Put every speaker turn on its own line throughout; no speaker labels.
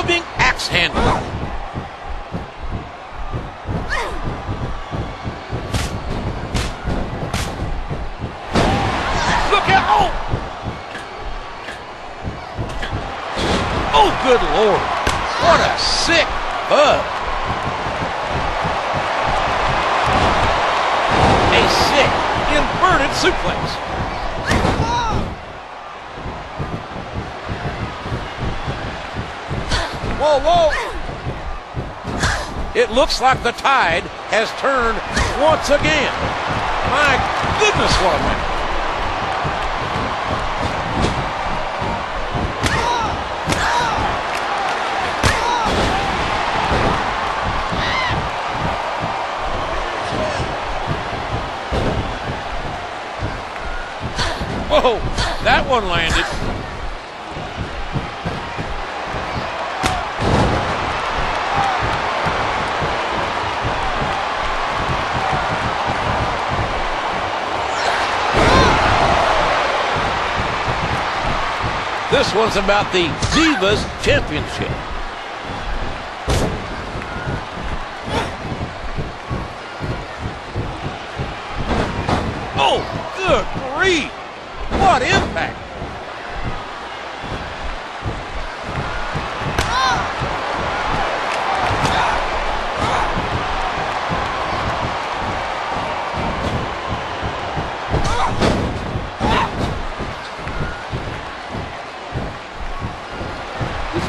clubbing axe handle. Look out! Oh! Oh, good lord! What a sick bug! A sick inverted suplex. Whoa, whoa! It looks like the tide has turned once again. My goodness, what a match. Whoa, that one landed. This one's about the Divas Championship. Oh, good grief! What impact!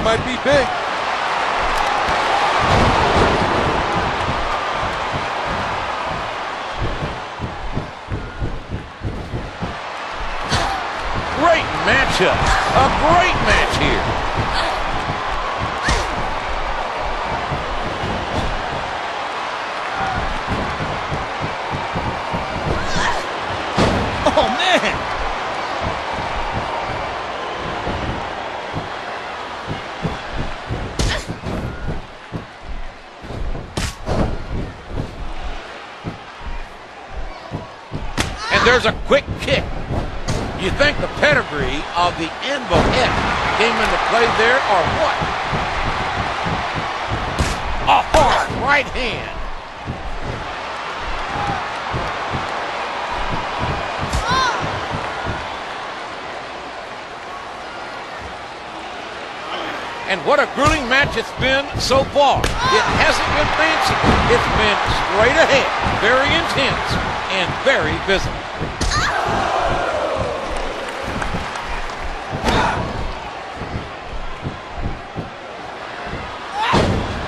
Might be big.
Great matchup. A great match here.
Oh, man.
And there's a quick kick. You think the pedigree of the X came into play there or what? A hard right hand. And what a grueling match it's been so far. It hasn't been fancy. It's been straight ahead, very intense, and very visible.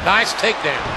Nice takedown.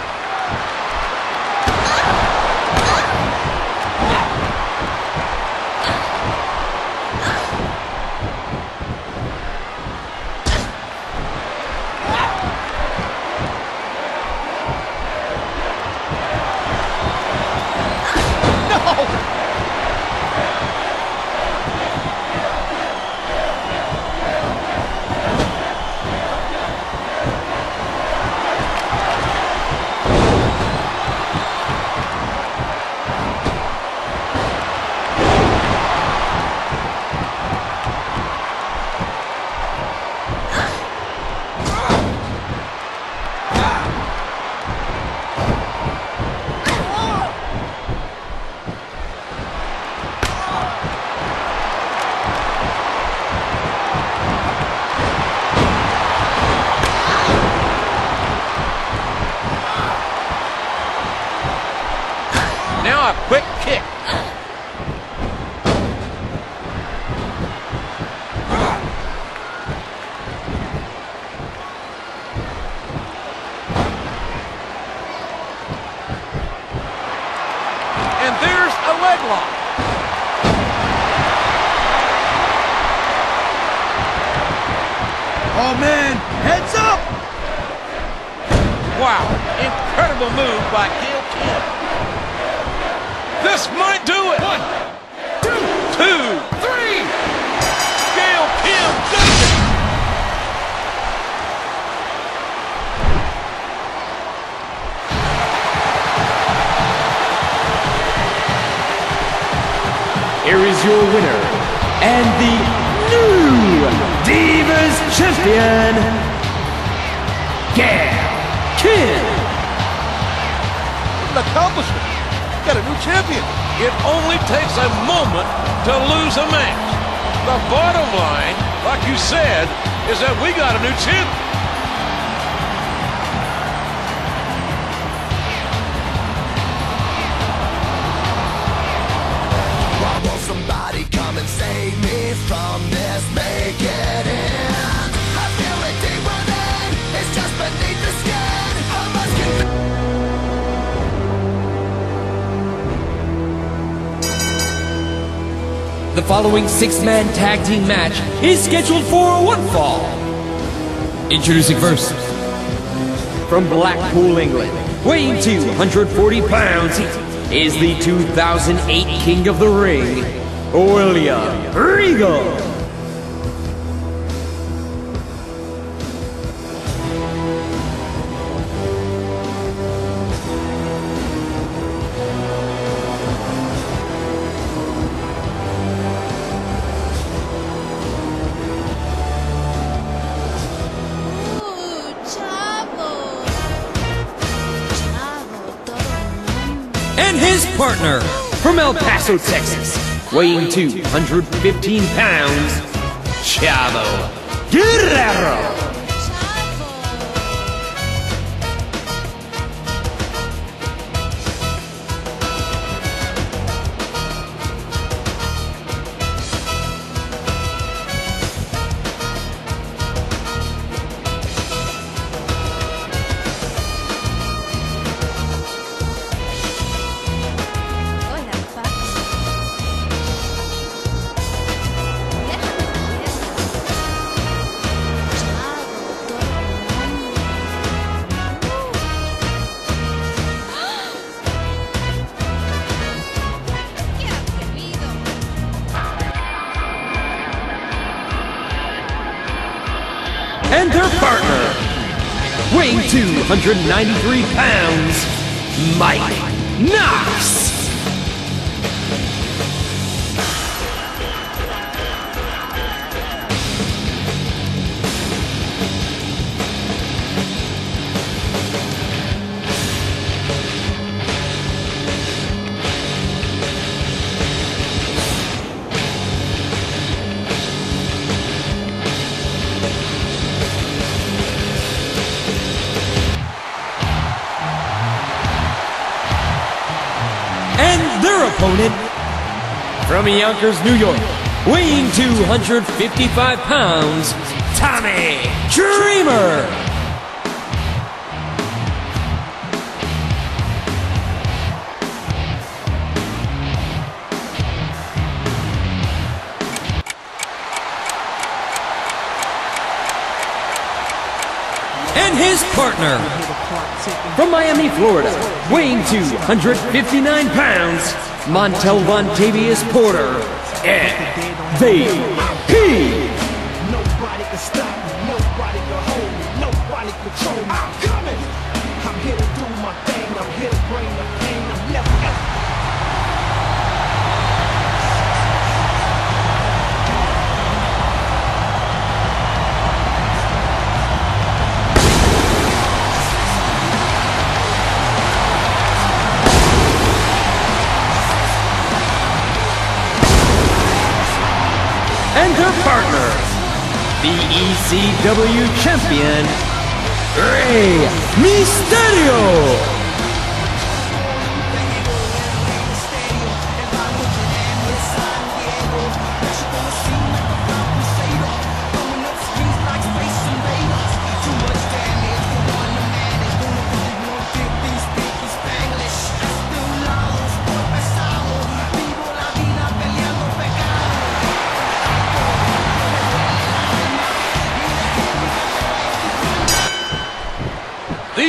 Quick kick. And there's a leg lock.
Oh, man. Heads up.
Wow, incredible move by Gail Kim. This might do it. One, two, two, three. Gail Kim does it.
Here is your winner and the new Divas Champion, Gail Kim.
An accomplishment. Got a new champion.
It only takes a moment to lose a match. The bottom line, like you said, is that we got a new champion.
The
following six-man tag team match is scheduled for one fall. Introducing first, from Blackpool, England, weighing 240 pounds, is the 2008 King of the Ring, William Regal. Partner from El Paso, Texas, weighing 215 pounds, Chavo Guerrero. 293 pounds, Mike Knox. From Yonkers, New York, weighing 255 pounds, Tommy Dreamer. And his partner from Miami, Florida, weighing 259 pounds, Montel Vontavious Porter, MVP.
Nobody
And her partner, the ECW champion, Rey Mysterio.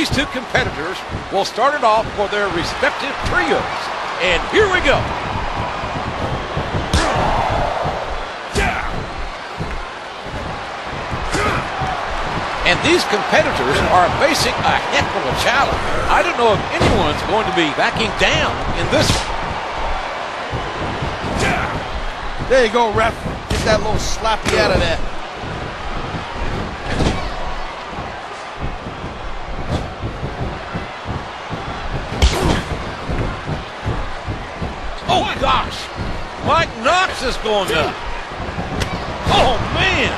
These two competitors will start it off for their respective trios. And here we go. And these competitors are facing a heck of a challenge. I don't know if anyone's going to be backing down in this one.
There you go, ref. Get that little slappy out of there.
Gosh. Mike Knox is going up. Oh, man.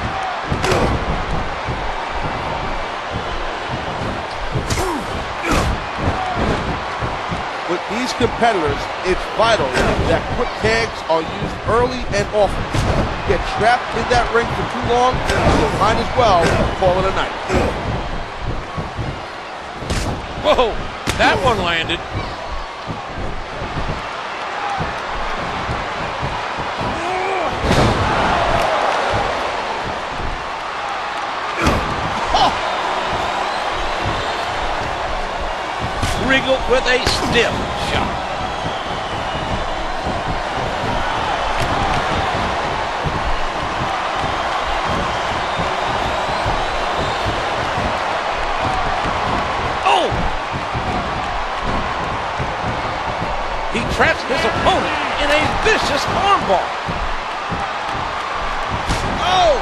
With these competitors, it's vital that quick tags are used early and often. Get trapped in that ring for too long, you might as well call it a night.
Whoa, that one landed. Regal with a stiff shot. Oh! He traps his opponent in a vicious armbar. Oh!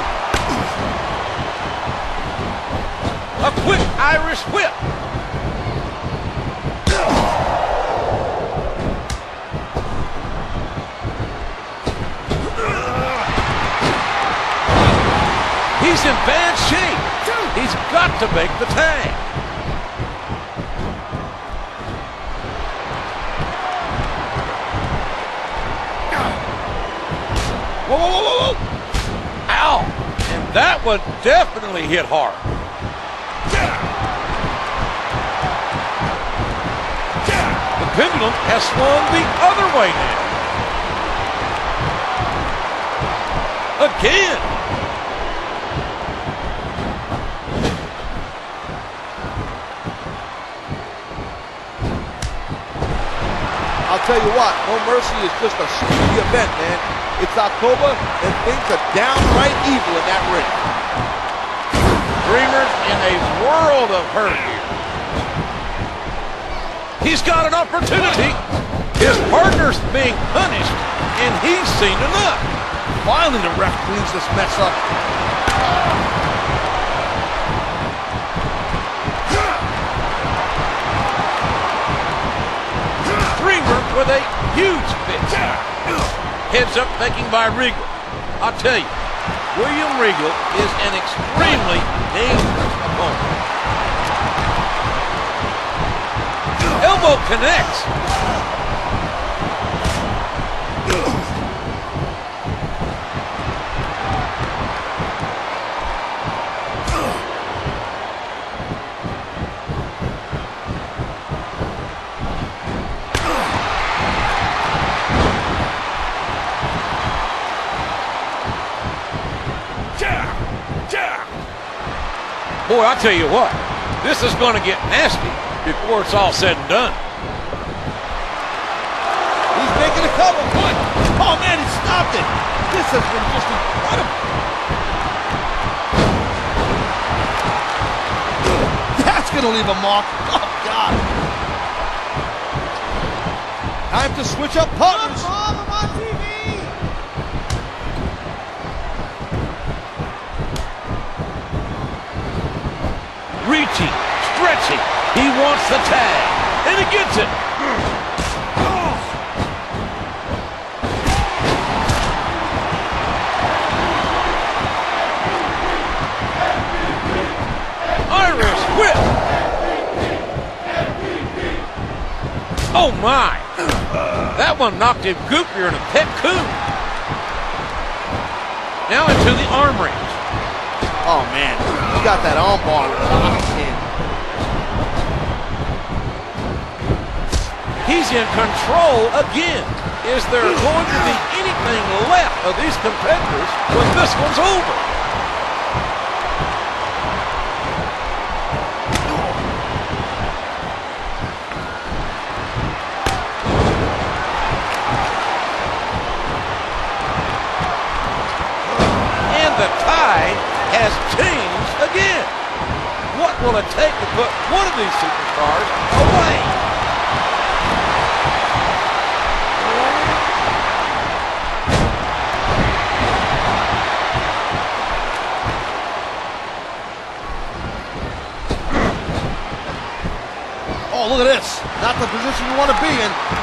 A quick Irish whip. In bad shape. He's got to make the tag. Whoa, whoa, whoa, whoa. Ow. And that one definitely hit hard. The pendulum has swung the other way now. Again.
Tell you what, No Mercy is just a spooky event, man. It's October, and things are downright evil in that ring.
Dreamer's in a world of hurt here. He's got an opportunity. His partner's being punished, and he's seen enough.
Finally, the ref cleans this mess up.
Dreamer with a huge pitch. Heads up thinking by Regal. I'll tell you, William Regal is an extremely dangerous opponent. Elbow connects. Boy, I tell you what, this is going to get nasty before it's all said and done.
He's making a. What? Oh, man, he stopped it. This has been just incredible. That's going to leave a mark. Oh, God. Time to switch up partners.
Reaching, stretching. He wants the tag, and he gets it. Irish whip. Oh my! That one knocked him goopier than a pet coon. Now into the arm reach.
Oh, man. He got that arm bar locked in.
He's in control again. Is there going to be anything left of these competitors when this one's over? And the tide has changed again. What will it take to put one of these superstars away?
Oh, look at this. Not the position you want to be in.